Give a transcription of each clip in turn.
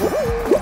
Uhul.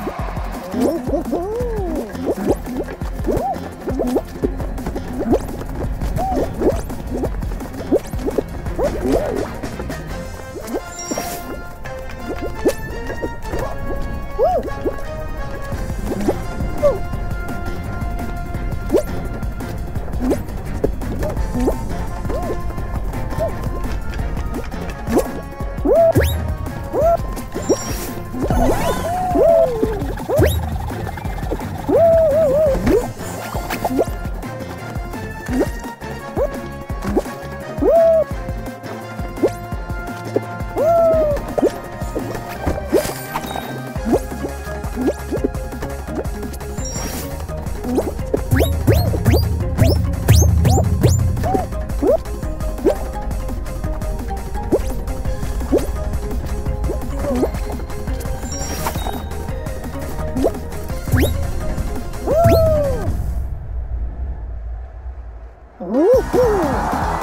Uhul!